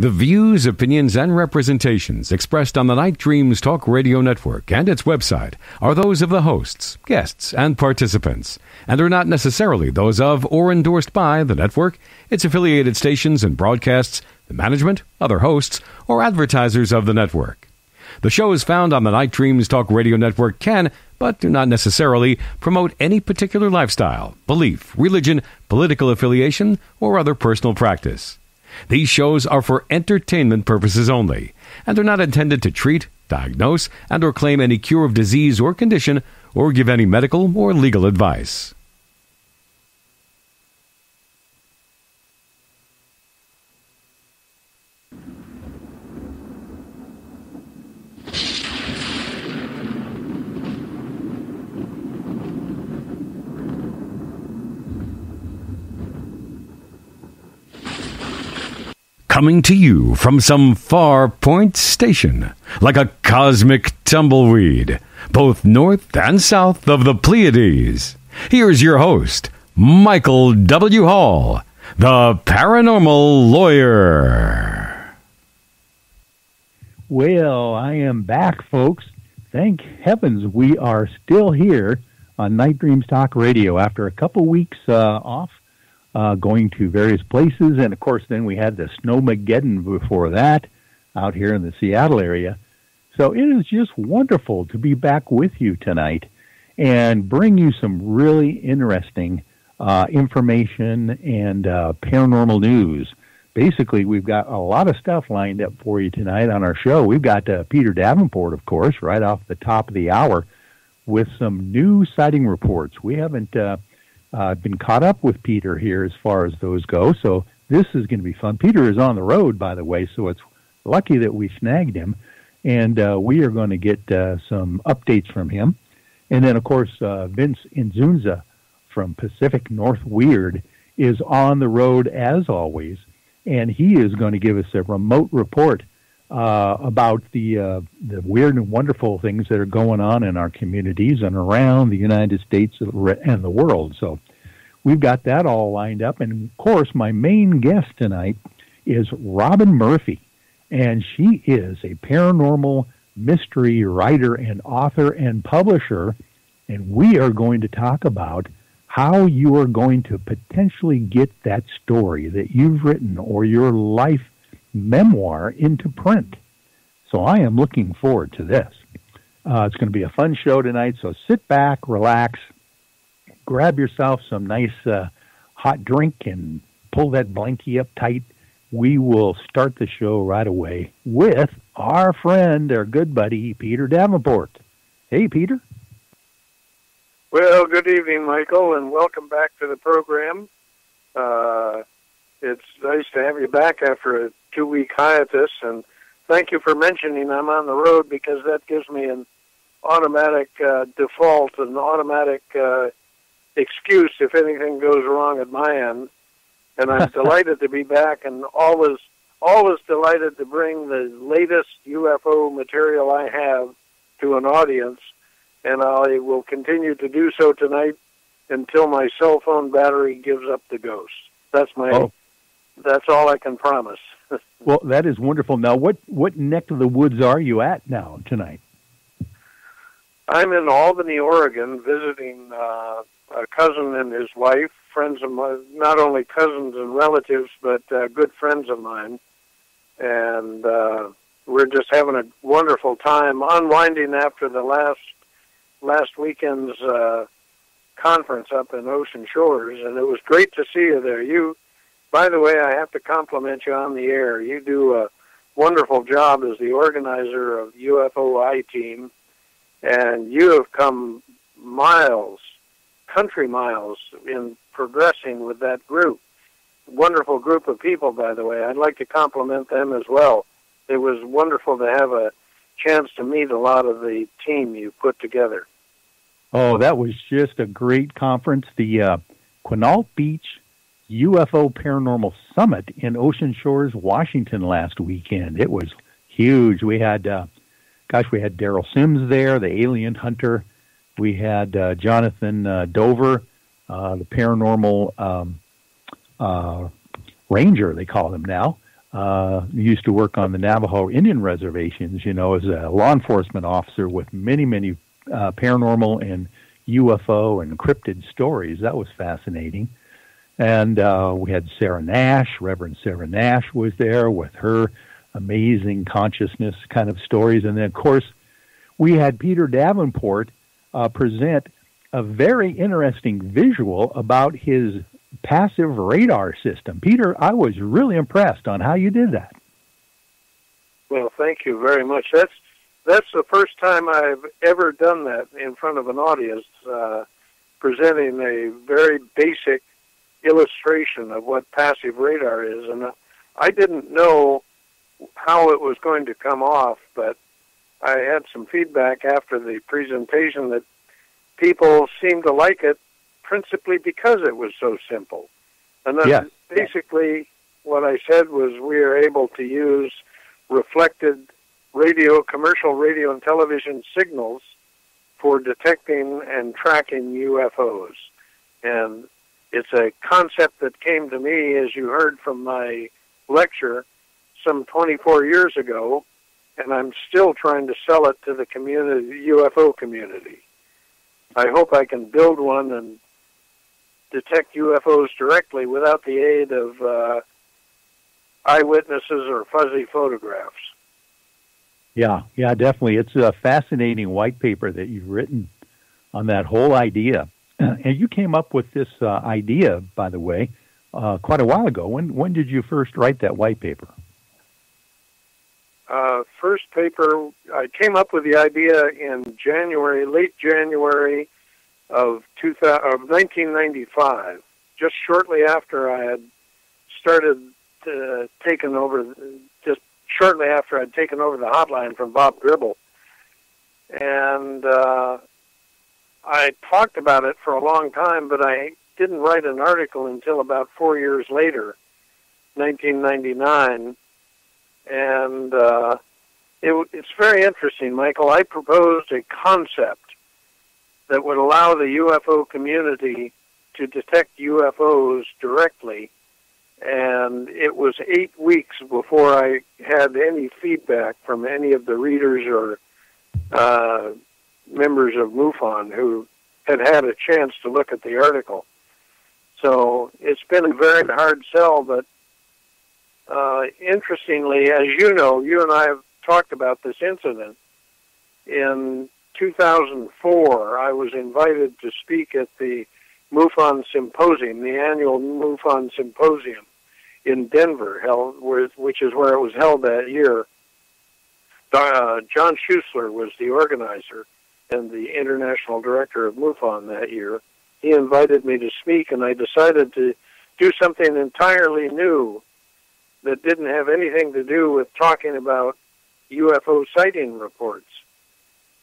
The views, opinions, and representations expressed on the Night Dreams Talk Radio Network and its website are those of the hosts, guests, and participants, and are not necessarily those of or endorsed by the network, its affiliated stations and broadcasts, the management, other hosts, or advertisers of the network. The shows found on the Night Dreams Talk Radio Network can, but do not necessarily, promote any particular lifestyle, belief, religion, political affiliation, or other personal practice. These shows are for entertainment purposes only and are not intended to treat, diagnose, and or claim any cure of disease or condition or give any medical or legal advice. Coming to you from some far point station, like a cosmic tumbleweed, both north and south of the Pleiades. Here's your host, Michael W. Hall, the paranormal lawyer. Well, I am back, folks. Thank heavens we are still here on Night Dreams Talk Radio after a couple weeks uh, off uh, going to various places. And of course, then we had the Snowmageddon before that out here in the Seattle area. So it is just wonderful to be back with you tonight and bring you some really interesting uh, information and uh, paranormal news. Basically, we've got a lot of stuff lined up for you tonight on our show. We've got uh, Peter Davenport, of course, right off the top of the hour with some new sighting reports. We haven't uh, I've been caught up with Peter here as far as those go, so this is going to be fun. Peter is on the road, by the way, so it's lucky that we snagged him, and uh, we are going to get uh, some updates from him. And then, of course, uh, Vince Inzunza from Pacific North Weird is on the road as always, and he is going to give us a remote report uh, about the uh, the weird and wonderful things that are going on in our communities and around the United States and the world. So we've got that all lined up. And of course, my main guest tonight is Robin Murry, and she is a paranormal mystery writer and author and publisher. And we are going to talk about how you are going to potentially get that story that you've written or your life memoir into print. So I am looking forward to this. Uh, it's going to be a fun show tonight, so sit back, relax, grab yourself some nice uh, hot drink, and pull that blankie up tight. We will start the show right away with our friend, our good buddy, Peter Davenport. Hey, Peter. Well, good evening, Michael, and welcome back to the program. Uh, it's nice to have you back after a two week hiatus. And thank you for mentioning I'm on the road because that gives me an automatic uh, default, an automatic uh, excuse if anything goes wrong at my end. And I'm delighted to be back and always, always delighted to bring the latest UFO material I have to an audience. And I will continue to do so tonight until my cell phone battery gives up the ghost. That's my. Oh. That's all I can promise. well, that is wonderful. Now, what what neck of the woods are you at now tonight? I'm in Albany, Oregon, visiting uh, a cousin and his wife, friends of mine, not only cousins and relatives, but uh, good friends of mine, and uh, we're just having a wonderful time, unwinding after the last last weekend's uh, conference up in Ocean Shores, and it was great to see you there. You by the way, I have to compliment you on the air. You do a wonderful job as the organizer of UFOI Team, and you have come miles, country miles, in progressing with that group. Wonderful group of people, by the way. I'd like to compliment them as well. It was wonderful to have a chance to meet a lot of the team you put together. Oh, that was just a great conference. The uh, Quinault Beach UFO Paranormal Summit in Ocean Shores, Washington last weekend. It was huge. We had, uh, gosh, we had Derrel Sims there, the alien hunter. We had uh, Jonathan uh, Dover, uh, the paranormal um, uh, ranger, they call him now. uh, used to work on the Navajo Indian reservations, you know, as a law enforcement officer with many, many paranormal and UFO and cryptid stories. That was fascinating. And uh, we had Sarah Nash, Reverend Sarah Nash was there with her amazing consciousness kind of stories. And then, of course, we had Peter Davenport uh, present a very interesting visual about his passive radar system. Peter, I was really impressed on how you did that. Well, thank you very much. That's that's the first time I've ever done that in front of an audience, uh, presenting a very basic illustration of what passive radar is. And uh, I didn't know how it was going to come off, but I had some feedback after the presentation that people seemed to like it principally because it was so simple. And then yeah. basically what I said was we are able to use reflected radio, commercial radio and television signals for detecting and tracking UFOs. And it's a concept that came to me, as you heard from my lecture, some 24 years ago, and I'm still trying to sell it to the community, UFO community. I hope I can build one and detect UFOs directly without the aid of uh, eyewitnesses or fuzzy photographs. Yeah, yeah, definitely. It's a fascinating white paper that you've written on that whole idea. And you came up with this uh, idea, by the way, uh, quite a while ago. When when did you first write that white paper? Uh, first paper, I came up with the idea in January, late January of, 2000, of 1995, just shortly after I had started uh, taking over, just shortly after I'd taken over the hotline from Bob Gribble. And uh, I talked about it for a long time, but I didn't write an article until about four years later, 1999. And uh, it, it's very interesting, Michael. I proposed a concept that would allow the UFO community to detect UFOs directly and it was eight weeks before I had any feedback from any of the readers or uh, members of MUFON who had had a chance to look at the article. So it's been a very hard sell, but uh, interestingly, as you know, you and I have talked about this incident. In 2004, I was invited to speak at the MUFON Symposium, the annual MUFON Symposium in Denver, held, which is where it was held that year. Uh, John Schuessler was the organizer and the international director of MUFON that year. He invited me to speak, and I decided to do something entirely new that didn't have anything to do with talking about UFO sighting reports.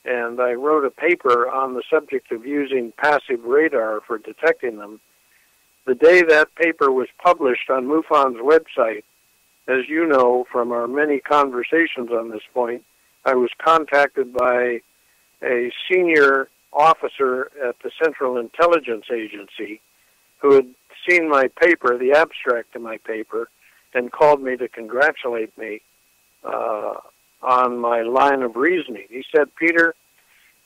And I wrote a paper on the subject of using passive radar for detecting them the day that paper was published on MUFON's website, as you know from our many conversations on this point, I was contacted by a senior officer at the Central Intelligence Agency who had seen my paper, the abstract of my paper, and called me to congratulate me uh, on my line of reasoning. He said, Peter,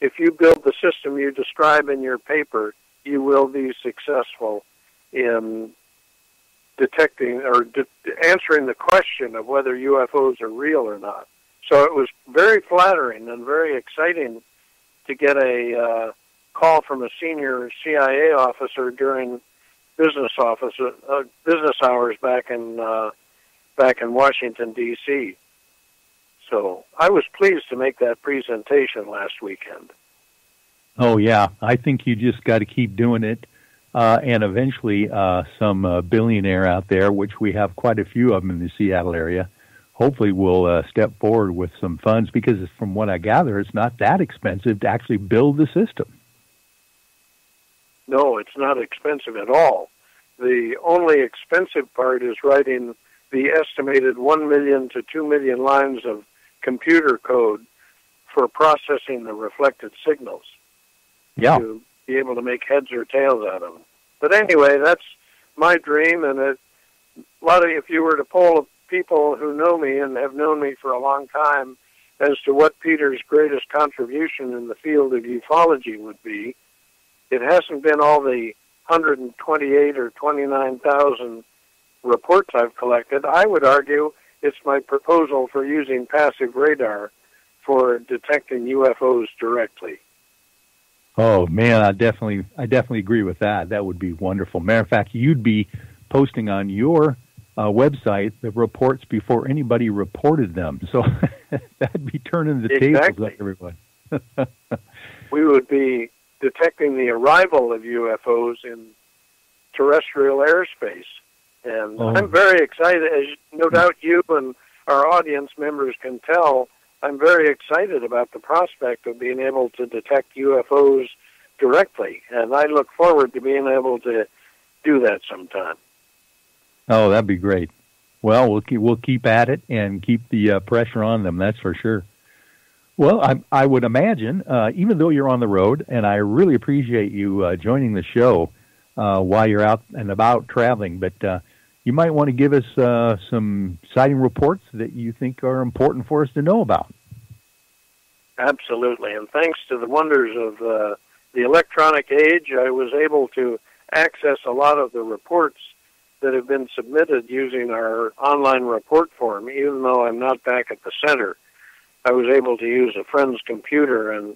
if you build the system you describe in your paper, you will be successful in detecting or de- answering the question of whether UFOs are real or not. So it was very flattering and very exciting to get a uh, call from a senior CIA officer during business office uh, business hours back in uh, back in Washington D.C. So I was pleased to make that presentation last weekend. Oh yeah, I think you just got to keep doing it uh, and eventually uh, some uh, billionaire out there, which we have quite a few of them in the Seattle area, hopefully will uh, step forward with some funds because, from what I gather, it's not that expensive to actually build the system. No, it's not expensive at all. The only expensive part is writing the estimated 1 million to 2 million lines of computer code for processing the reflected signals. Yeah. To be able to make heads or tails out of them. But anyway, that's my dream, and it, a lot of if you were to poll people who know me and have known me for a long time as to what Peter's greatest contribution in the field of ufology would be. It hasn't been all the 128 or 29,000 reports I've collected. I would argue it's my proposal for using passive radar for detecting UFOs directly. Oh man, I definitely, I definitely agree with that. That would be wonderful. Matter of fact, you'd be posting on your uh, website the reports before anybody reported them. So that'd be turning the exactly. tables on everyone. we would be detecting the arrival of UFOs in terrestrial airspace. And oh. I'm very excited, as no doubt you and our audience members can tell, I'm very excited about the prospect of being able to detect UFOs directly. And I look forward to being able to do that sometime. Oh, that'd be great. Well, we'll keep, we'll keep at it and keep the uh, pressure on them. That's for sure. Well, I, I would imagine, uh, even though you're on the road, and I really appreciate you uh, joining the show uh, while you're out and about traveling, but uh, you might want to give us uh, some sighting reports that you think are important for us to know about. Absolutely, and thanks to the wonders of the electronic age, I was able to access a lot of the reports that have been submitted using our online report form, even though I'm not back at the center. I was able to use a friend's computer and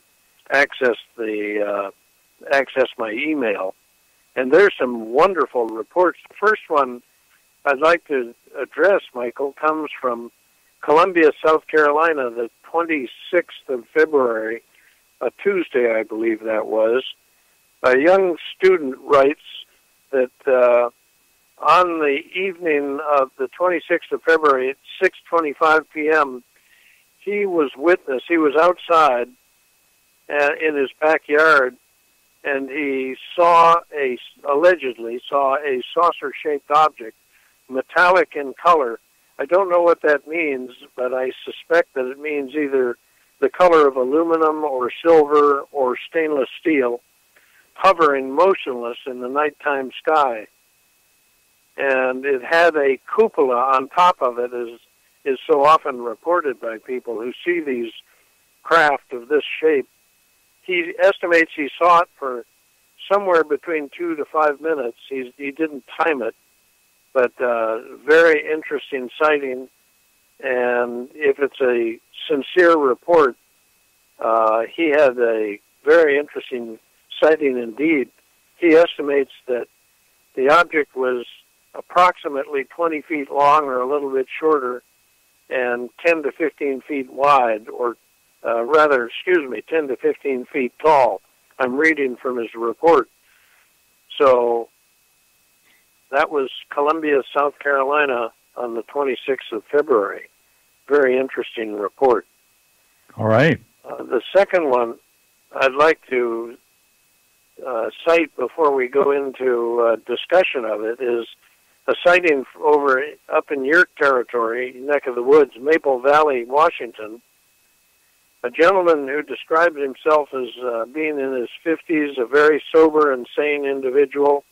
access the uh, access my email. And there's some wonderful reports. The first one I'd like to address, Michael, comes from Columbia, South Carolina, the 26th of February, a Tuesday, I believe that was. A young student writes that uh, on the evening of the 26th of February at 6:25 p.m., he was witness. He was outside uh, in his backyard, and he saw a allegedly saw a saucer-shaped object, metallic in color. I don't know what that means, but I suspect that it means either the color of aluminum or silver or stainless steel, hovering motionless in the nighttime sky and it had a cupola on top of it, as is so often reported by people who see these craft of this shape. He estimates he saw it for somewhere between two to five minutes. He's, he didn't time it, but uh, very interesting sighting. And if it's a sincere report, uh, he had a very interesting sighting indeed. He estimates that the object was approximately 20 feet long or a little bit shorter and 10 to 15 feet wide, or uh, rather, excuse me, 10 to 15 feet tall. I'm reading from his report. So that was Columbia, South Carolina on the 26th of February. Very interesting report. All right. Uh, the second one I'd like to uh, cite before we go into uh, discussion of it is a sighting over up in your territory, neck of the woods, Maple Valley, Washington. A gentleman who described himself as uh, being in his 50s, a very sober and sane individual,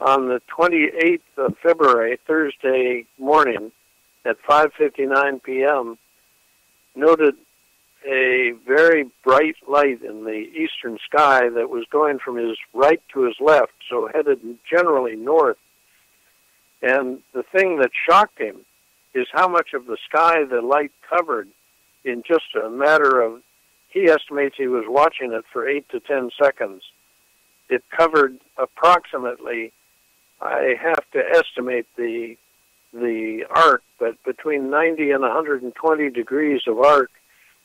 on the 28th of February, Thursday morning, at 5:59 p.m., noted a very bright light in the eastern sky that was going from his right to his left, so headed generally north and the thing that shocked him is how much of the sky the light covered in just a matter of, he estimates he was watching it for eight to ten seconds. It covered approximately, I have to estimate the the arc, but between 90 and 120 degrees of arc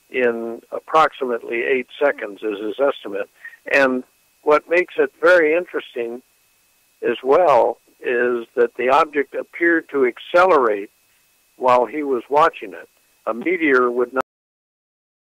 in approximately eight seconds is his estimate. And what makes it very interesting as well is that the object appeared to accelerate while he was watching it. A meteor would not